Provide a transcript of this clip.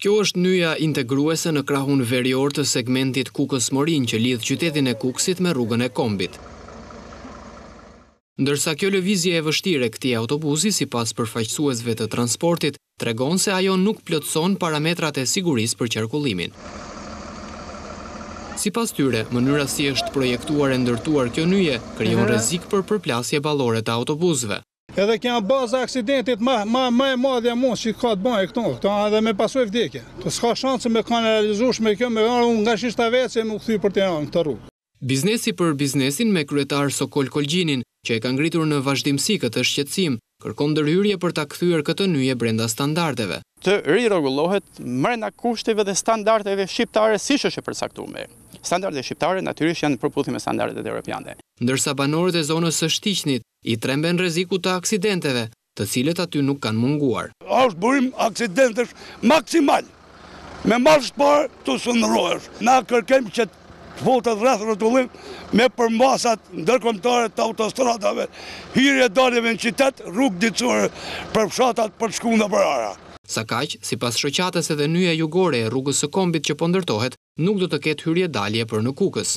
Kjo është nyja integruese në krahun verior të segmentit Kukës-Morinë që lidh qytetin e Kukësit me Rrugën e Kombit. Ndërsa kjo lëvizje e vështirë e këtij autobusi sipas përfaqësuesve të transportit tregon se ajo nuk plotëson parametrat e sigurisë për qarkullimin. Sipas tyre, mënyra si është projektuar e ndërtuar kjo nyje krijon rrezik për përplasje ballore të autobusëve. Edhe kjo baza e aksidentit ma e madhja mos që ka të bëjë këtu, këtu edhe me pasojë vdekje. Të s'ka shanse me kan realizushme kjo me ardhur nga Shishtaveci e mu kthy për të në këtë rrugë. Biznesi për biznesin me kryetar Sokol Kolgjinin, që e ka ngritur në vazhdimësi këtë shqetësim, kërkon ndërhyrje për ta kthyer këtë nyje brenda standardeve. të rirregullohet mbrenda kushteve dhe standardeve shqiptare siç është e përcaktume. Standardet shqiptare natyrisht janë në përputhje me standardet europiane. Ndërsa banorët e zonës së Shtiqnit, I tremben rrezikut të aksidenteve, të cilët aty nuk kanë munguar. Është burim aksidentesh maksimal. Me marsh parë ktu s'un rrotullohesh. Na kërkojmë që të futet rrethrrotullim me përmasat ndërkombëtare të autostradave, hyrje e daljeve në qytet, rrugë dytësore për fshatat për të shku nëpër ara. Sakaq, sipas shoqatës edhe nyja jugore e Rrugës së Kombit që po ndërtohet, nuk do të ketë hyrje dalje për në Kukës.